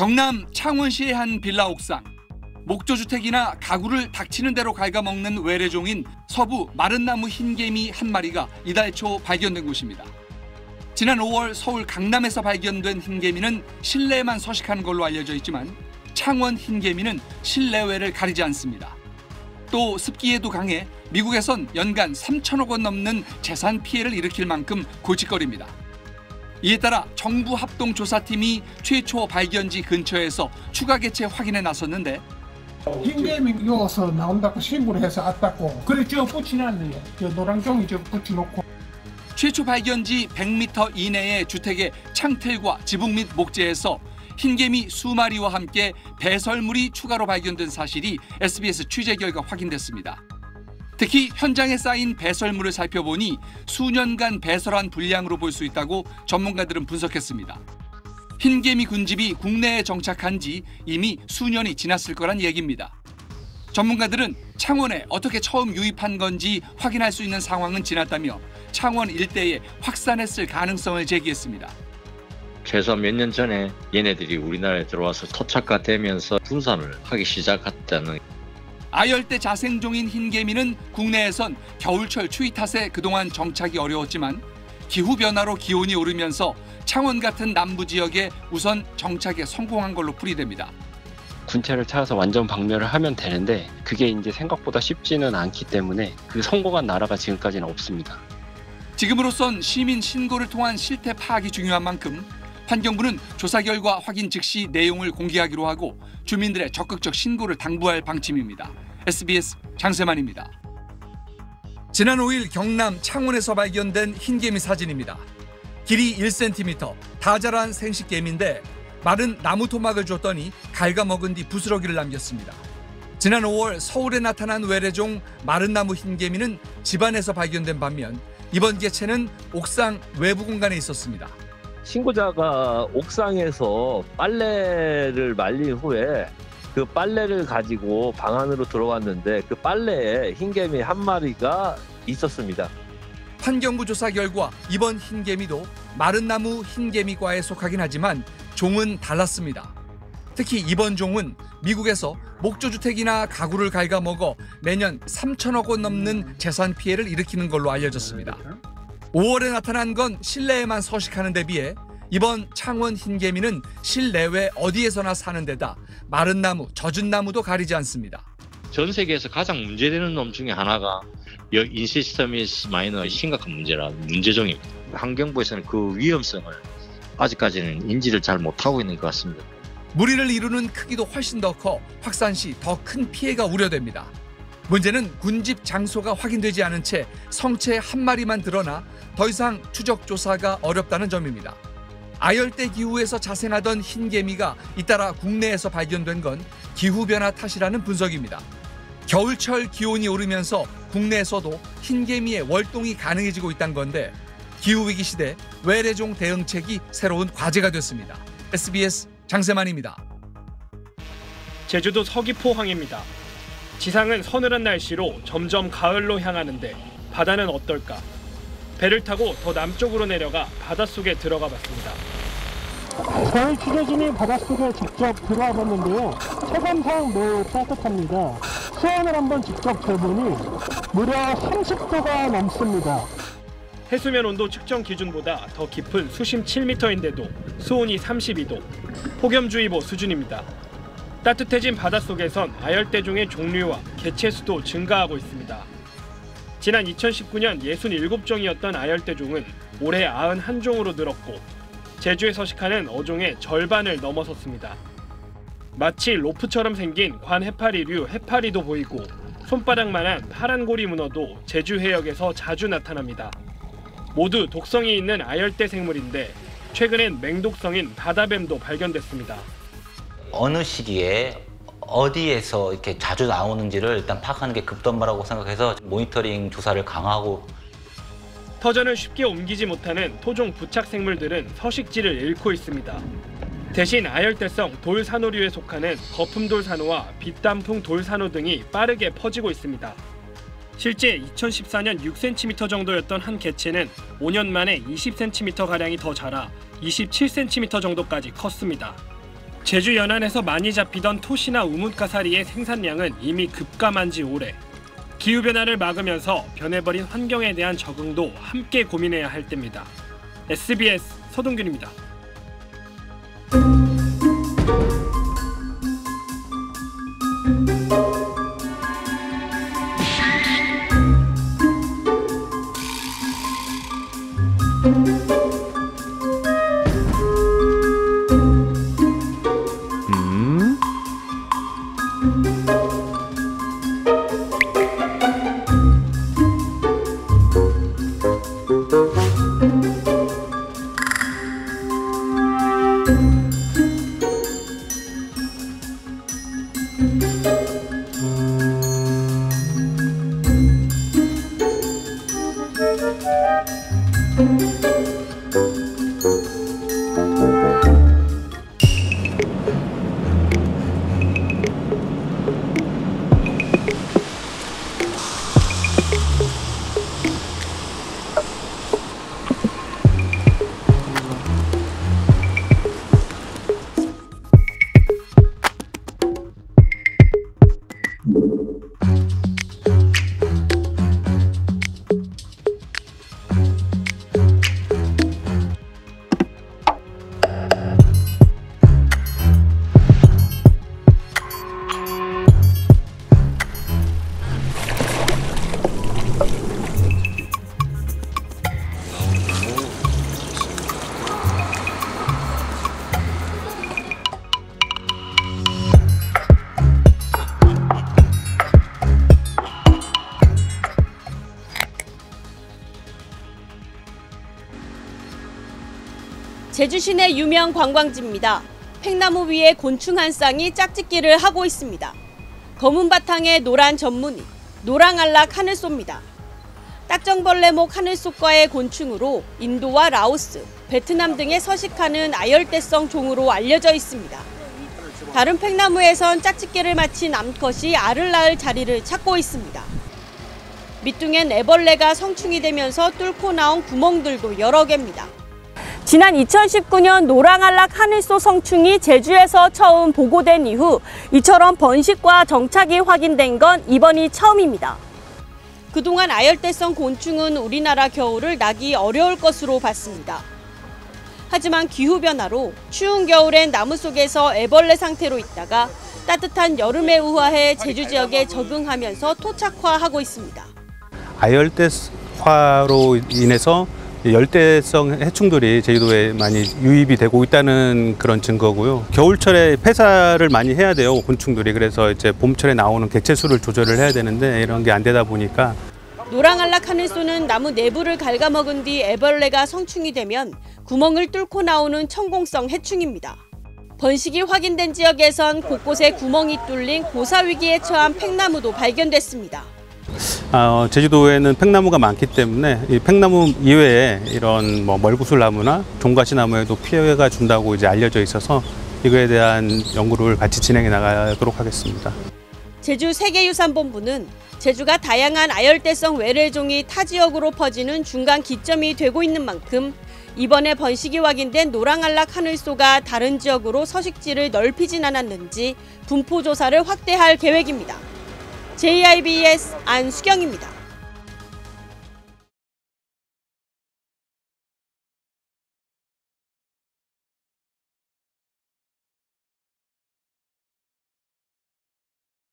경남 창원시의 한 빌라 옥상. 목조주택이나 가구를 닥치는 대로 갉아먹는 외래종인 서부 마른나무 흰개미 한 마리가 이달 초 발견된 곳입니다. 지난 5월 서울 강남에서 발견된 흰개미는 실내에만 서식하는 걸로 알려져 있지만 창원 흰개미는 실내외를 가리지 않습니다. 또 습기에도 강해 미국에선 연간 3천억 원 넘는 재산 피해를 일으킬 만큼 골칫거립니다. 이에 따라 정부 합동 조사팀이 최초 발견지 근처에서 추가 개체 확인에 나섰는데 흰개미 이어서 나온다고 신고를 해서 왔다고. 그래 저 붙여놨네요. 저 노란 종이 저 붙여놓고. 최초 발견지 100m 이내의 주택의 창틀과 지붕 및 목재에서 흰개미 수마리와 함께 배설물이 추가로 발견된 사실이 SBS 취재 결과 확인됐습니다. 특히 현장에 쌓인 배설물을 살펴보니 수년간 배설한 분량으로 볼 수 있다고 전문가들은 분석했습니다. 흰개미 군집이 국내에 정착한 지 이미 수년이 지났을 거란 얘기입니다. 전문가들은 창원에 어떻게 처음 유입한 건지 확인할 수 있는 상황은 지났다며 창원 일대에 확산했을 가능성을 제기했습니다. 최소 몇년 전에 얘네들이 우리나라에 들어와서 토착화 되면서 분산을 하기 시작했다는 아열대 자생종인 흰개미는 국내에선 겨울철 추위 탓에 그동안 정착이 어려웠지만 기후 변화로 기온이 오르면서 창원 같은 남부 지역에 우선 정착에 성공한 걸로 풀이됩니다. 군체를 찾아서 완전 박멸을 하면 되는데 그게 이제 생각보다 쉽지는 않기 때문에 그 성공한 나라가 지금까지는 없습니다. 지금으로선 시민 신고를 통한 실태 파악이 중요한 만큼 환경부는 조사 결과 확인 즉시 내용을 공개하기로 하고 주민들의 적극적 신고를 당부할 방침입니다. SBS 장세만입니다. 지난 5일 경남 창원에서 발견된 흰개미 사진입니다. 길이 1cm, 다 자란 생식개미인데 마른 나무 토막을 줬더니 갉아먹은 뒤 부스러기를 남겼습니다. 지난 5월 서울에 나타난 외래종 마른 나무 흰개미는 집안에서 발견된 반면 이번 개체는 옥상 외부 공간에 있었습니다. 신고자가 옥상에서 빨래를 말린 후에 그 빨래를 가지고 방 안으로 들어왔는데 그 빨래에 흰개미 한 마리가 있었습니다. 환경부 조사 결과 이번 흰개미도 마른 나무 흰개미과에 속하긴 하지만 종은 달랐습니다. 특히 이번 종은 미국에서 목조주택이나 가구를 갉아먹어 매년 3천억 원 넘는 재산 피해를 일으키는 걸로 알려졌습니다. 5월에 나타난 건 실내에만 서식하는 데 비해 이번 창원 흰개미는 실내외 어디에서나 사는 데다 마른 나무, 젖은 나무도 가리지 않습니다. 전 세계에서 가장 문제되는 놈 중에 하나가 Incisitermes minor 심각한 문제라 문제종입니다. 환경부에서는 그 위험성을 아직까지는 인지를 잘 못하고 있는 것 같습니다. 무리를 이루는 크기도 훨씬 더 커 확산 시 더 큰 피해가 우려됩니다. 문제는 군집 장소가 확인되지 않은 채 성체 한 마리만 드러나 더 이상 추적 조사가 어렵다는 점입니다. 아열대 기후에서 자생하던 흰개미가 잇따라 국내에서 발견된 건 기후변화 탓이라는 분석입니다. 겨울철 기온이 오르면서 국내에서도 흰개미의 월동이 가능해지고 있다는 건데 기후위기 시대 외래종 대응책이 새로운 과제가 됐습니다. SBS 장세만입니다. 제주도 서귀포항입니다. 지상은 서늘한 날씨로 점점 가을로 향하는데 바다는 어떨까? 배를 타고 더 남쪽으로 내려가 바닷속에 들어가 봤습니다. 저희 취재진이 바닷속에 직접 들어와 봤는데요. 체감상 매우 따뜻합니다. 수온을 한번 직접 재보니 무려 30도가 넘습니다. 해수면 온도 측정 기준보다 더 깊은 수심 7m인데도 수온이 32도, 폭염주의보 수준입니다. 따뜻해진 바닷속에선 아열대종의 종류와 개체 수도 증가하고 있습니다. 지난 2019년 67종이었던 아열대종은 올해 91종으로 늘었고 제주에 서식하는 어종의 절반을 넘어섰습니다. 마치 로프처럼 생긴 관 해파리류 해파리도 보이고 손바닥만한 파란 고리 문어도 제주 해역에서 자주 나타납니다. 모두 독성이 있는 아열대 생물인데 최근엔 맹독성인 바다뱀도 발견됐습니다. 어느 시기에 어디에서 이렇게 자주 나오는지를 일단 파악하는 게 급선무라고 생각해서 모니터링 조사를 강화하고 터전을 쉽게 옮기지 못하는 토종 부착 생물들은 서식지를 잃고 있습니다. 대신 아열대성 돌산호류에 속하는 거품돌산호와 빛단풍 돌산호 등이 빠르게 퍼지고 있습니다. 실제 2014년 6cm 정도였던 한 개체는 5년 만에 20cm 가량이 더 자라 27cm 정도까지 컸습니다. 제주 연안에서 많이 잡히던 토시나 우뭇가사리의 생산량은 이미 급감한 지 오래. 기후변화를 막으면서 변해버린 환경에 대한 적응도 함께 고민해야 할 때입니다. SBS 서동균입니다. Música 제주 시내 유명 관광지입니다. 팽나무 위에 곤충 한 쌍이 짝짓기를 하고 있습니다. 검은 바탕에 노란 전무늬, 노랑알락 하늘소입니다. 딱정벌레목 하늘소과의 곤충으로 인도와 라오스, 베트남 등에 서식하는 아열대성 종으로 알려져 있습니다. 다른 팽나무에선 짝짓기를 마친 암컷이 알을 낳을 자리를 찾고 있습니다. 밑둥엔 애벌레가 성충이 되면서 뚫고 나온 구멍들도 여러 개입니다. 지난 2019년 노랑알락 하늘소 성충이 제주에서 처음 보고된 이후 이처럼 번식과 정착이 확인된 건 이번이 처음입니다. 그동안 아열대성 곤충은 우리나라 겨울을 나기 어려울 것으로 봤습니다. 하지만 기후변화로 추운 겨울엔 나무 속에서 애벌레 상태로 있다가 따뜻한 여름에 우화해 제주 지역에 적응하면서 토착화하고 있습니다. 아열대화로 인해서 열대성 해충들이 제주도에 많이 유입이 되고 있다는 그런 증거고요. 겨울철에 폐사를 많이 해야 돼요, 곤충들이. 그래서 이제 봄철에 나오는 개체 수를 조절을 해야 되는데 이런 게 안 되다 보니까 노랑알락 하늘소는 나무 내부를 갉아먹은 뒤 애벌레가 성충이 되면 구멍을 뚫고 나오는 천공성 해충입니다. 번식이 확인된 지역에선 곳곳에 구멍이 뚫린 고사위기에 처한 팽나무도 발견됐습니다. 어, 제주도에는 팽나무가 많기 때문에 이 팽나무 이외에 이런 뭐 멀구슬나무나 종가시나무에도 피해가 준다고 이제 알려져 있어서 이거에 대한 연구를 같이 진행해 나가도록 하겠습니다. 제주 세계유산본부는 제주가 다양한 아열대성 외래종이 타 지역으로 퍼지는 중간 기점이 되고 있는 만큼 이번에 번식이 확인된 노랑알락 하늘소가 다른 지역으로 서식지를 넓히진 않았는지 분포 조사를 확대할 계획입니다. JIBS 안수경입니다.